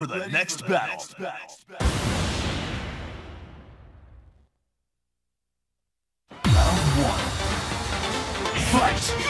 for the next battle. Round one. Fight!